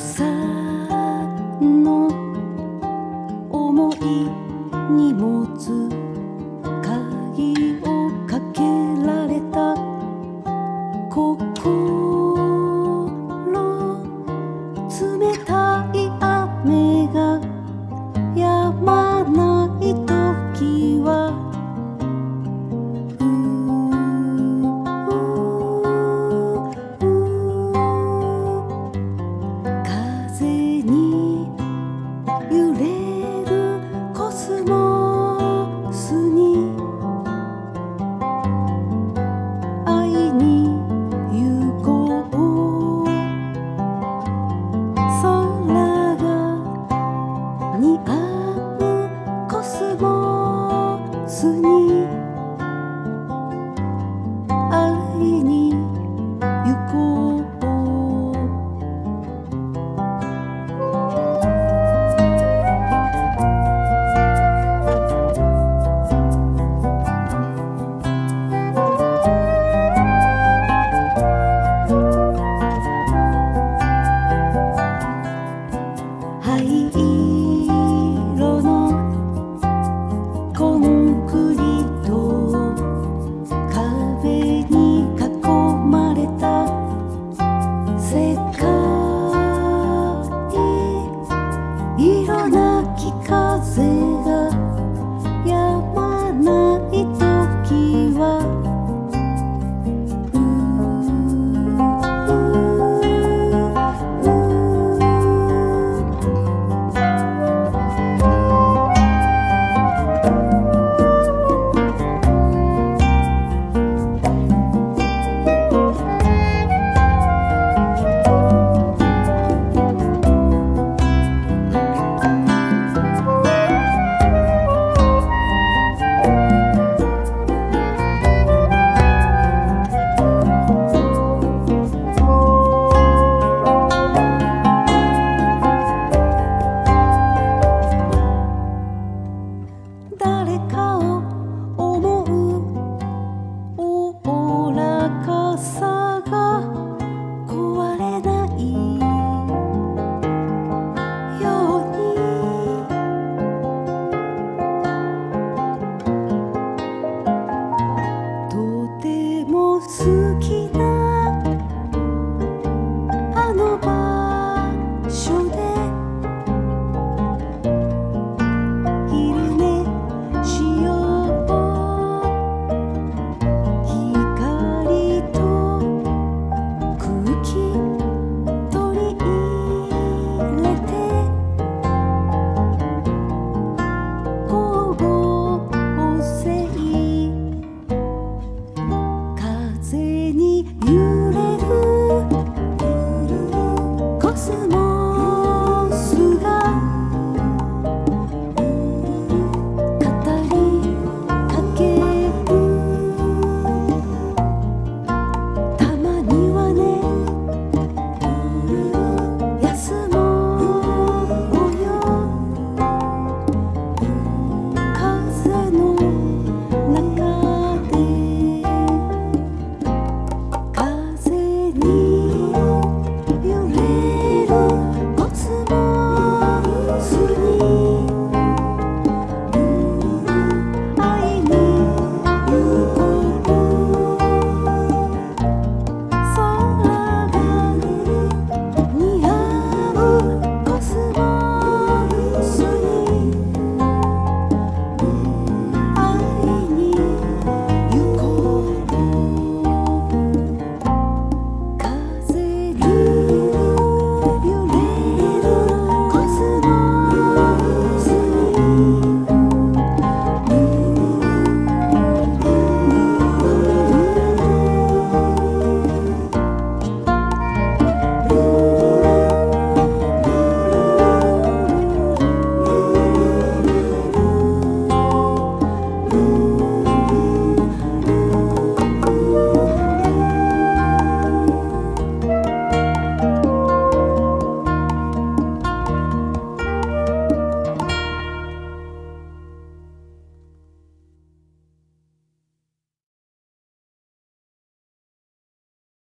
草の重い荷物に修